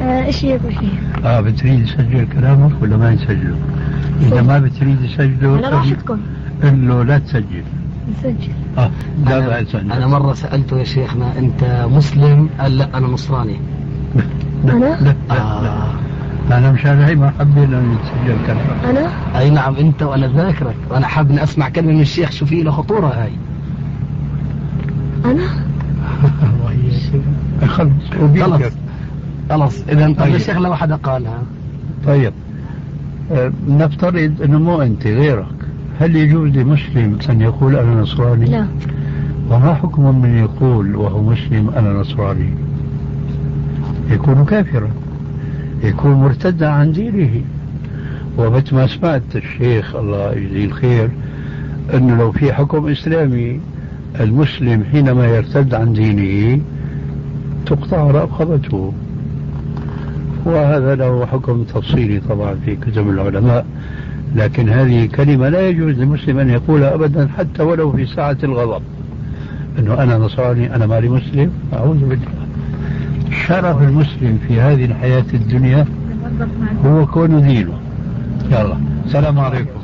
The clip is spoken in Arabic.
آه، إيش يقول فيه؟ آه بتريد يسجل كلامك ولا ما يسجله؟ إذا ما بتريد يسجله على راحتكم قل له لا تسجل نسجل آه لا أنا, أنا مرة سألته يا شيخنا أنت مسلم؟ قال لا أنا نصراني لا أنا؟ لا لا, آه. لا. أنا مشان هي ما حبينا إنه يتسجل كلامك أنا أي نعم أنت وأنا ذاكرك وأنا حاب إني أسمع كلمة من الشيخ شو في له خطورة هاي أنا الله يسلمك خلص. خلص خلاص إذا طيب. الشيخ لو حدا قالها. طيب. آه، نفترض أنه مو أنت غيرك. هل يجوز لمسلم أن يقول أنا نصراني؟ لا. وما حكم من يقول وهو مسلم أنا نصراني؟ يكون كافرا. يكون مرتدا عن دينه. ومثل ما سمعت الشيخ الله يجزيه الخير انه لو في حكم إسلامي المسلم حينما يرتد عن دينه تقطع رقبته. وهذا له حكم تفصيلي طبعا في كتب العلماء. لكن هذه كلمة لا يجوز للمسلم أن يقولها أبدا حتى ولو في ساعة الغضب. أنه أنا نصراني أنا مالي مسلم أعوذ بالله. شرف المسلم في هذه الحياة الدنيا هو كون دينه. يلا السلام عليكم.